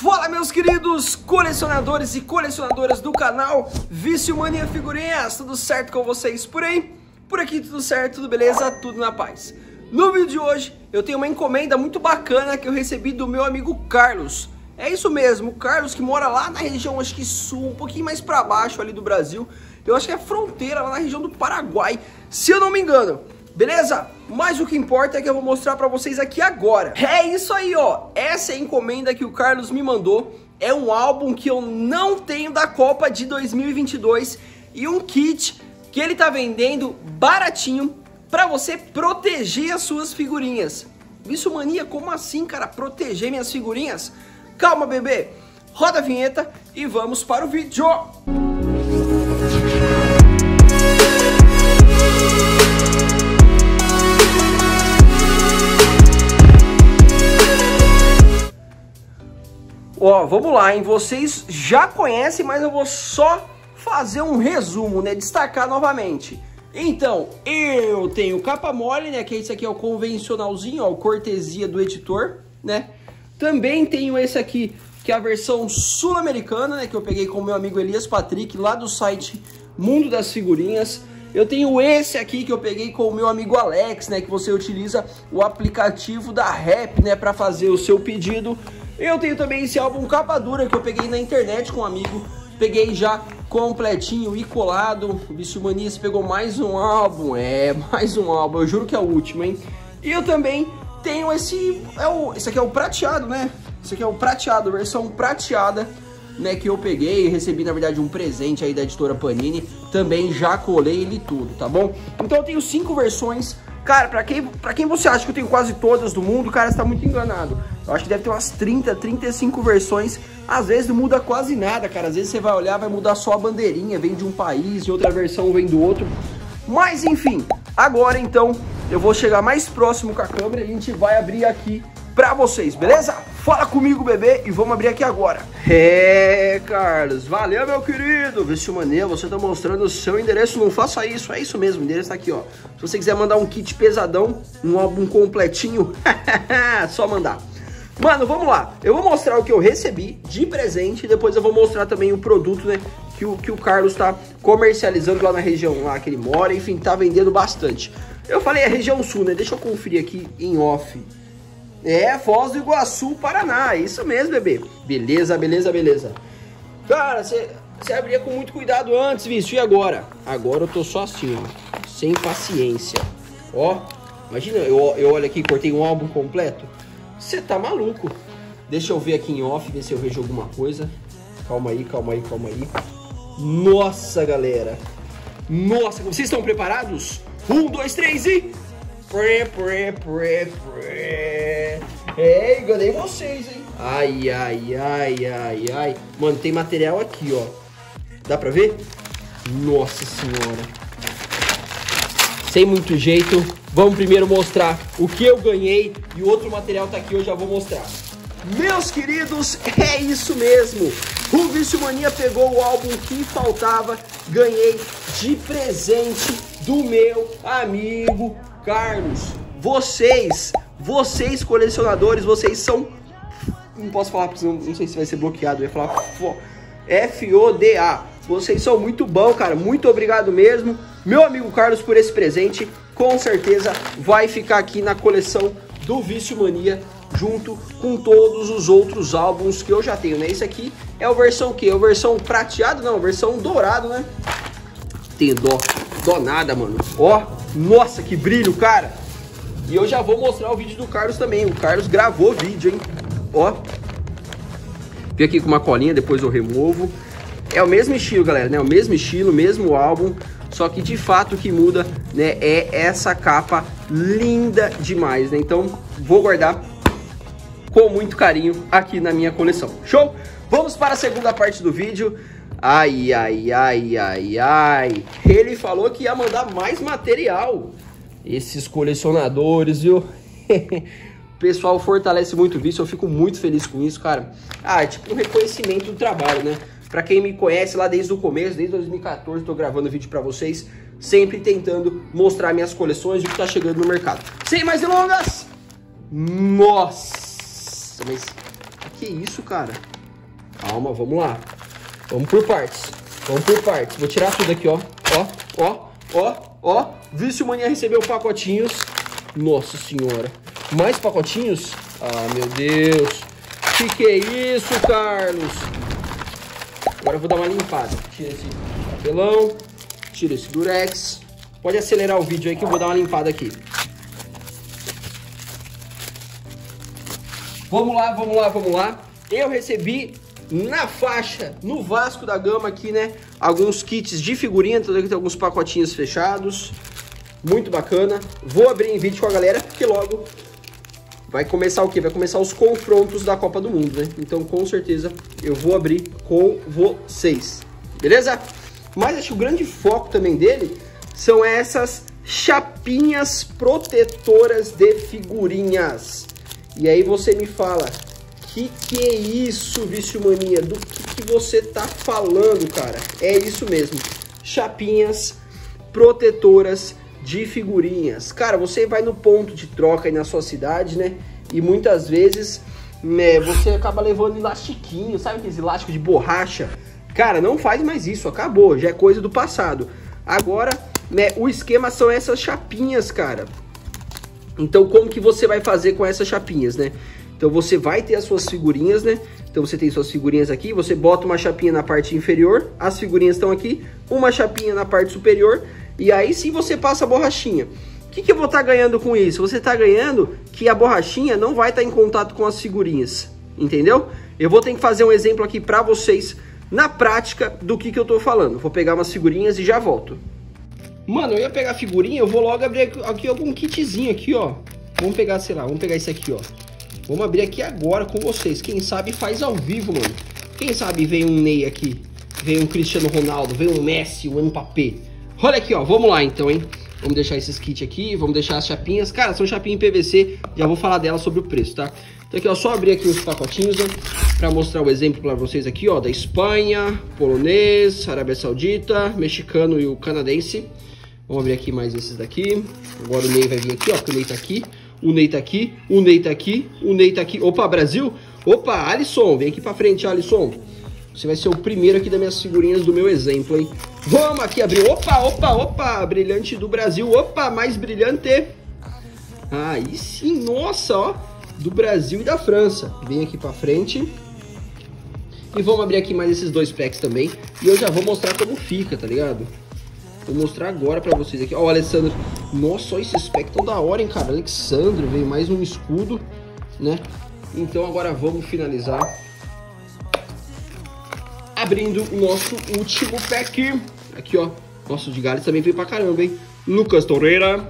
Fala meus queridos colecionadores e colecionadoras do canal Vício Mania Figurinhas, tudo certo com vocês por aí? Por aqui tudo certo, tudo beleza, tudo na paz. No vídeo de hoje eu tenho uma encomenda muito bacana que eu recebi do meu amigo Carlos. É isso mesmo, o Carlos que mora lá na região acho que sul, um pouquinho mais pra baixo ali do Brasil. Eu acho que é fronteira lá na região do Paraguai, se eu não me engano Beleza? Mas o que importa é que eu vou mostrar pra vocês aqui agora. É isso aí, ó. Essa é a encomenda que o Carlos me mandou. É um álbum que eu não tenho da Copa de 2022 e um kit que ele tá vendendo baratinho pra você proteger as suas figurinhas. Isso mania, como assim, cara? Proteger minhas figurinhas? Calma, bebê. Roda a vinheta e vamos para o vídeo. Ó, vamos lá, hein? Vocês já conhecem, mas eu vou só fazer um resumo, né? Destacar novamente. Então, eu tenho capa mole, né? Que esse aqui é o convencionalzinho, ó, cortesia do editor, né? Também tenho esse aqui, que é a versão sul-americana, né? Que eu peguei com o meu amigo Elias Patrick, lá do site Mundo das Figurinhas. Eu tenho esse aqui que eu peguei com o meu amigo Alex, né? Que você utiliza o aplicativo da Rap, né? Para fazer o seu pedido. Eu tenho também esse álbum capa dura que eu peguei na internet com um amigo. Peguei já completinho e colado. O Vício Manias pegou mais um álbum. É, mais um álbum. Eu juro que é o último, hein? E eu também tenho esse... É o, esse aqui é o prateado, né? Esse aqui é o prateado, versão prateada. Né, que eu peguei recebi, na verdade, um presente aí da editora Panini. Também já colei ele tudo, tá bom? Então eu tenho cinco versões Cara, pra quem, pra quem você acha que eu tenho quase todas do mundo, cara, você tá muito enganado. Eu acho que deve ter umas 30, 35 versões. Às vezes não muda quase nada, cara. Às vezes você vai olhar, vai mudar só a bandeirinha, vem de um país e outra versão vem do outro. Mas enfim, agora então eu vou chegar mais próximo com a câmera e a gente vai abrir aqui pra vocês, beleza? Fala comigo, bebê, e vamos abrir aqui agora. É, Carlos, valeu, meu querido. Vício Mania, você tá mostrando o seu endereço, não faça isso, é isso mesmo, o endereço tá aqui, ó. Se você quiser mandar um kit pesadão, um álbum completinho, só mandar. Mano, vamos lá. Eu vou mostrar o que eu recebi de presente e depois eu vou mostrar também o produto, né, que o, que o Carlos tá comercializando lá na região lá que ele mora, enfim, tá vendendo bastante. Eu falei a região sul, né? Deixa eu conferir aqui em off é, Foz do Iguaçu, Paraná. Isso mesmo, bebê. Beleza, beleza, beleza. Cara, você abria com muito cuidado antes, visto. E agora? Agora eu tô só assim, ó. Sem paciência. Ó, imagina, eu, eu olho aqui, cortei um álbum completo. Você tá maluco. Deixa eu ver aqui em off, ver se eu vejo alguma coisa. Calma aí, calma aí, calma aí. Nossa, galera. Nossa, vocês estão preparados? Um, dois, três e... Pré, pré, pré, pré. É, enganei vocês, hein? Ai, ai, ai, ai, ai. Mano, tem material aqui, ó. Dá pra ver? Nossa senhora. Sem muito jeito. Vamos primeiro mostrar o que eu ganhei. E outro material tá aqui, eu já vou mostrar. Meus queridos, é isso mesmo. O Vício Mania pegou o álbum que faltava. Ganhei de presente do meu amigo Carlos, vocês, vocês colecionadores, vocês são... Não posso falar, porque não, não sei se vai ser bloqueado. Eu ia falar F-O-D-A. Vocês são muito bom, cara. Muito obrigado mesmo. Meu amigo Carlos por esse presente. Com certeza vai ficar aqui na coleção do Vício Mania junto com todos os outros álbuns que eu já tenho, né? Esse aqui é a versão que? É a versão prateado? Não, versão dourado, né? Tem dó, dó nada, mano. Ó, nossa, que brilho, cara. E eu já vou mostrar o vídeo do Carlos também. O Carlos gravou vídeo, hein? Ó. Vem aqui com uma colinha, depois eu removo. É o mesmo estilo, galera, né? O mesmo estilo, mesmo álbum. Só que de fato o que muda, né, é essa capa linda demais, né? Então, vou guardar com muito carinho aqui na minha coleção. Show? Vamos para a segunda parte do vídeo. Ai, ai, ai, ai, ai. Ele falou que ia mandar mais material. Esses colecionadores, viu? o pessoal fortalece muito isso, eu fico muito feliz com isso, cara. Ah, é tipo um reconhecimento do trabalho, né? Pra quem me conhece lá desde o começo, desde 2014, tô gravando vídeo pra vocês, sempre tentando mostrar minhas coleções e o que tá chegando no mercado. Sem mais delongas! Nossa! Mas Que isso, cara? Calma, vamos lá. Vamos por partes. Vamos por partes. Vou tirar tudo aqui, ó. Ó, ó, ó, ó. Vício Mania recebeu pacotinhos. Nossa senhora. Mais pacotinhos? Ah, meu Deus. Que que é isso, Carlos? Agora eu vou dar uma limpada. Tira esse papelão. Tira esse durex. Pode acelerar o vídeo aí que eu vou dar uma limpada aqui. Vamos lá, vamos lá, vamos lá. Eu recebi na faixa, no Vasco da Gama aqui, né? Alguns kits de figurinha, então aqui tem alguns pacotinhos fechados. Muito bacana. Vou abrir em vídeo com a galera, porque logo vai começar o quê? Vai começar os confrontos da Copa do Mundo, né? Então, com certeza, eu vou abrir com vocês. Beleza? Mas acho que o grande foco também dele são essas chapinhas protetoras de figurinhas. E aí você me fala, que que é isso, vício mania? Do que, que você tá falando, cara? É isso mesmo, chapinhas protetoras de figurinhas. Cara, você vai no ponto de troca aí na sua cidade, né? E muitas vezes né, você acaba levando elastiquinho, sabe aqueles elásticos de borracha? Cara, não faz mais isso, acabou, já é coisa do passado. Agora, né, o esquema são essas chapinhas, cara. Então, como que você vai fazer com essas chapinhas, né? Então, você vai ter as suas figurinhas, né? Então, você tem suas figurinhas aqui, você bota uma chapinha na parte inferior, as figurinhas estão aqui, uma chapinha na parte superior, e aí sim você passa a borrachinha. O que, que eu vou estar tá ganhando com isso? Você está ganhando que a borrachinha não vai estar tá em contato com as figurinhas, entendeu? Eu vou ter que fazer um exemplo aqui para vocês na prática do que, que eu estou falando. Vou pegar umas figurinhas e já volto. Mano, eu ia pegar figurinha, eu vou logo abrir aqui algum kitzinho aqui, ó. Vamos pegar, sei lá, vamos pegar esse aqui, ó. Vamos abrir aqui agora com vocês. Quem sabe faz ao vivo, mano. Quem sabe vem um Ney aqui, vem um Cristiano Ronaldo, vem um Messi, um Mbappé. Olha aqui, ó. Vamos lá, então, hein. Vamos deixar esses kits aqui, vamos deixar as chapinhas. Cara, são chapinhas em PVC, já vou falar delas sobre o preço, tá? Então aqui, ó, só abrir aqui os pacotinhos, né? Pra mostrar o exemplo para vocês aqui, ó, da Espanha, polonês, Arábia Saudita, mexicano e o canadense. Vamos abrir aqui mais esses daqui. Agora o Ney vai vir aqui, ó, porque o Ney tá aqui. O Ney tá aqui, o Ney tá aqui, o Ney tá aqui. Opa, Brasil! Opa, Alisson, vem aqui pra frente, Alisson. Você vai ser o primeiro aqui das minhas figurinhas do meu exemplo, hein? Vamos aqui abrir. Opa, opa, opa, brilhante do Brasil. Opa, mais brilhante. Aí sim, nossa, ó. Do Brasil e da França. Vem aqui pra frente. E vamos abrir aqui mais esses dois packs também. E eu já vou mostrar como fica, tá ligado? Vou mostrar agora pra vocês aqui. Ó, o Alessandro. Nossa, olha esses packs tão da hora, hein, cara. Alexandre, veio mais um escudo, né? Então agora vamos finalizar. Abrindo o nosso último pack. Aqui, ó. Nossa, o de Gales também veio pra caramba, hein? Lucas Torreira.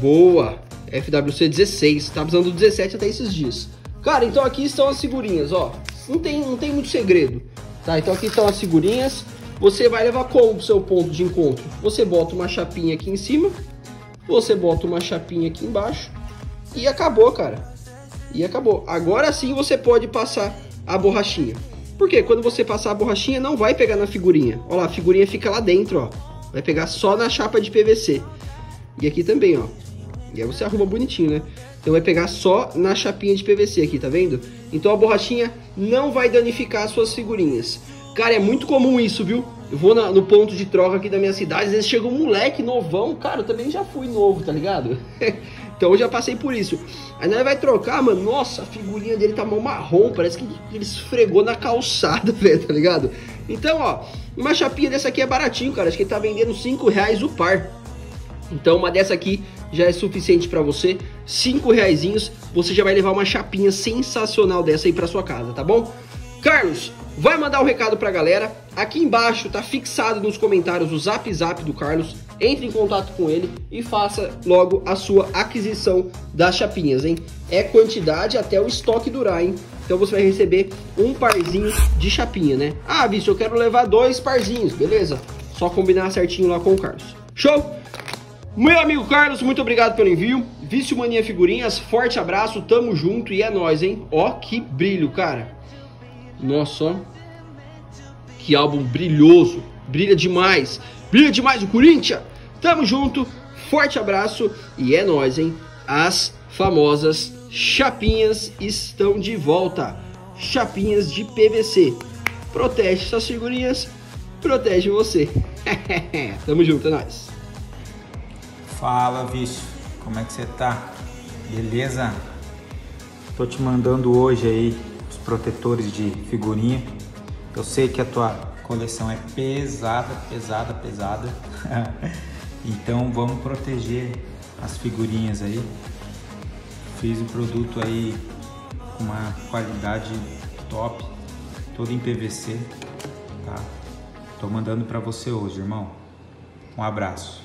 Boa. FWC 16. Tá precisando do 17 até esses dias. Cara, então aqui estão as figurinhas, ó. Não tem, não tem muito segredo. Tá, então aqui estão as figurinhas. Você vai levar como pro seu ponto de encontro? Você bota uma chapinha aqui em cima, você bota uma chapinha aqui embaixo e acabou, cara. E acabou. Agora sim você pode passar a borrachinha. Porque quando você passar a borrachinha não vai pegar na figurinha. Olha lá, a figurinha fica lá dentro, ó. Vai pegar só na chapa de PVC. E aqui também, ó. E aí você arruma bonitinho, né? Então vai pegar só na chapinha de PVC aqui, tá vendo? Então a borrachinha não vai danificar as suas figurinhas. Cara, é muito comum isso, viu? Eu vou na, no ponto de troca aqui da minha cidade, às vezes chega um moleque novão, cara, eu também já fui novo, tá ligado? então eu já passei por isso. Aí nós vai trocar, mano, nossa, a figurinha dele tá mal marrom, parece que ele esfregou na calçada, velho, tá ligado? Então, ó, uma chapinha dessa aqui é baratinho, cara, acho que ele tá vendendo 5 reais o par. Então uma dessa aqui já é suficiente para você, 5 reais, você já vai levar uma chapinha sensacional dessa aí para sua casa, tá bom? Carlos, vai mandar um recado pra galera. Aqui embaixo tá fixado nos comentários o zap zap do Carlos. Entre em contato com ele e faça logo a sua aquisição das chapinhas, hein? É quantidade até o estoque durar, hein? Então você vai receber um parzinho de chapinha, né? Ah, bicho, eu quero levar dois parzinhos, beleza? Só combinar certinho lá com o Carlos. Show? Meu amigo Carlos, muito obrigado pelo envio. Vício Mania Figurinhas, forte abraço, tamo junto e é nóis, hein? Ó, que brilho, cara. Nossa, que álbum brilhoso, brilha demais, brilha demais o Corinthians. Tamo junto, forte abraço e é nóis, hein? As famosas chapinhas estão de volta. chapinhas de PVC. Protege suas figurinhas, protege você. Tamo junto, é nóis. Fala, bicho. Como é que você tá? Beleza? Tô te mandando hoje aí protetores de figurinha. Eu sei que a tua coleção é pesada, pesada, pesada. então vamos proteger as figurinhas aí. Fiz o produto aí com uma qualidade top, todo em PVC, tá? Tô mandando para você hoje, irmão. Um abraço.